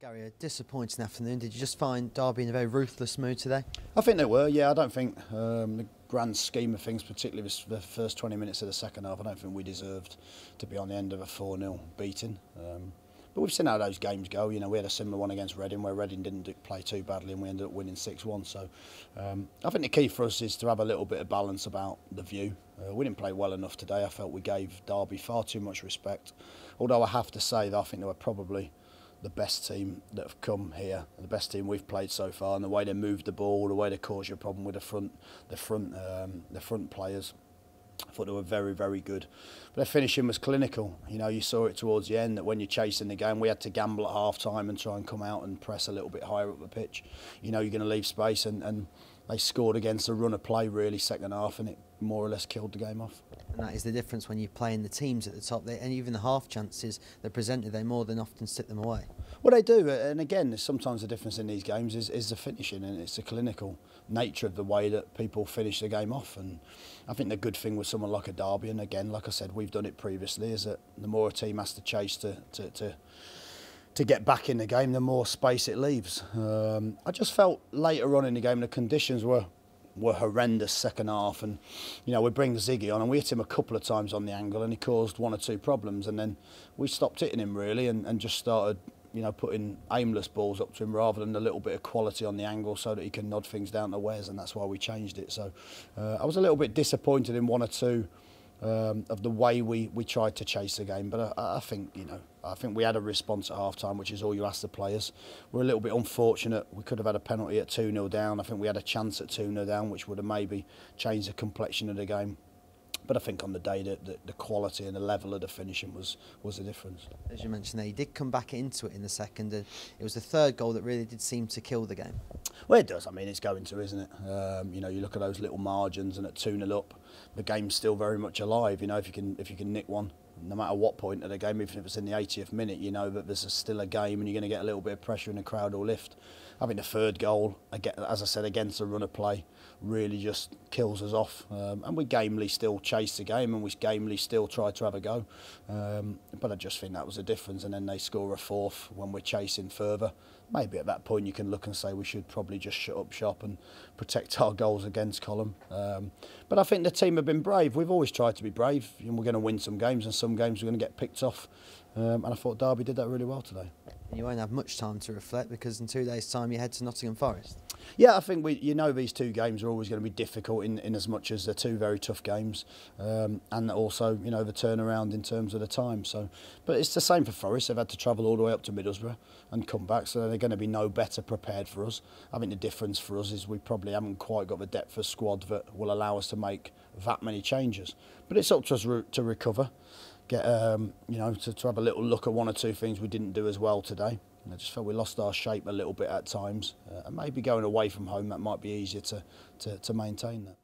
Gary, a disappointing afternoon. Did you just find Derby in a very ruthless mood today? I think they were, yeah. I don't think um, the grand scheme of things, particularly the first 20 minutes of the second half, I don't think we deserved to be on the end of a 4-0 beating. Um, but we've seen how those games go. You know, we had a similar one against Reading where Reading didn't play too badly and we ended up winning 6-1. So um, I think the key for us is to have a little bit of balance about the view. Uh, we didn't play well enough today. I felt we gave Derby far too much respect. Although I have to say that I think they were probably the best team that have come here, the best team we've played so far, and the way they moved the ball, the way they caused you a problem with the front, the front, um, the front players. I thought they were very, very good. But their finishing was clinical. You know, you saw it towards the end that when you're chasing the game, we had to gamble at half time and try and come out and press a little bit higher up the pitch. You know, you're going to leave space, and, and they scored against a run of play really second half, and it more or less killed the game off. And that is the difference when you're playing the teams at the top. They, and even the half chances they're presented, they more than often sit them away. Well, they do. And again, sometimes the difference in these games is, is the finishing and it's the clinical nature of the way that people finish the game off. And I think the good thing with someone like a Derby, and again, like I said, we've done it previously, is that the more a team has to chase to, to, to to get back in the game, the more space it leaves. Um, I just felt later on in the game the conditions were were horrendous second half. And you know we bring Ziggy on and we hit him a couple of times on the angle and he caused one or two problems. And then we stopped hitting him really and, and just started you know putting aimless balls up to him rather than a little bit of quality on the angle so that he can nod things down to Wes and that's why we changed it. So uh, I was a little bit disappointed in one or two um, of the way we, we tried to chase the game. But I, I think, you know, I think we had a response at half time, which is all you ask the players. We're a little bit unfortunate. We could have had a penalty at 2 0 down. I think we had a chance at 2 0 down, which would have maybe changed the complexion of the game. But I think on the day, the, the, the quality and the level of the finishing was was the difference. As you mentioned there, you did come back into it in the second, and it was the third goal that really did seem to kill the game. Well, it does. I mean, it's going to, isn't it? Um, you know, you look at those little margins, and at 2 0 up, the game's still very much alive. You know, if you can if you can nick one, no matter what point of the game, even if it's in the 80th minute, you know that there's still a game and you're going to get a little bit of pressure and the crowd will lift. Having the third goal, as I said, against a run of play, really just kills us off. Um, and we gamely still chase the game and we gamely still try to have a go. Um, but I just think that was a difference. And then they score a fourth when we're chasing further. Maybe at that point you can look and say we should probably just shut up shop and protect our goals against Column. Um, but I think the team have been brave. We've always tried to be brave and we're going to win some games and some games we're going to get picked off. Um, and I thought Derby did that really well today. You won't have much time to reflect because in two days' time you head to Nottingham Forest. Yeah, I think we, you know these two games are always going to be difficult in, in as much as they're two very tough games, um, and also you know the turnaround in terms of the time. So, but it's the same for Forest. They've had to travel all the way up to Middlesbrough and come back, so they're going to be no better prepared for us. I think the difference for us is we probably haven't quite got the depth of squad that will allow us to make that many changes. But it's up to us to recover, get um, you know to, to have a little look at one or two things we didn't do as well today. I just felt we lost our shape a little bit at times, uh, and maybe going away from home that might be easier to, to, to maintain that.